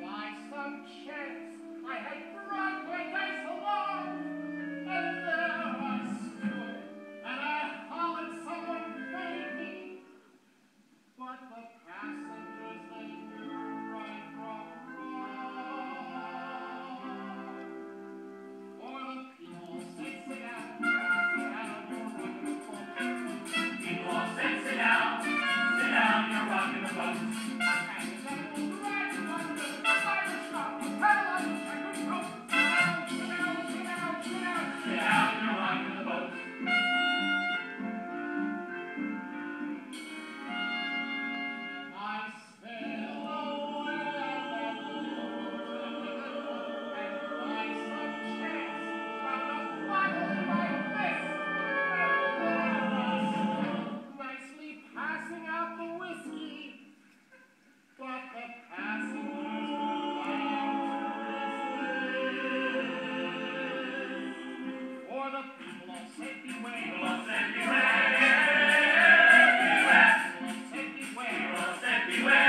By some chance I hate Broadway days. now I'm you ask.